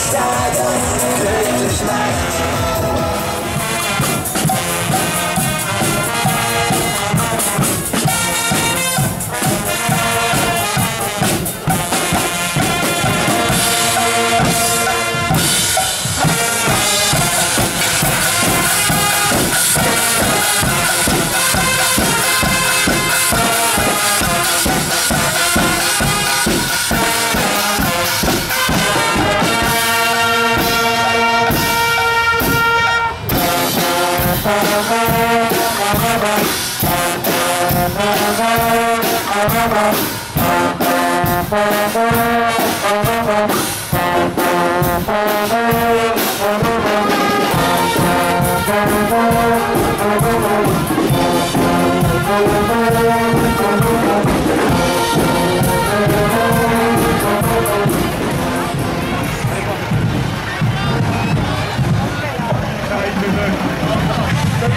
Stagger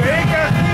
Beker!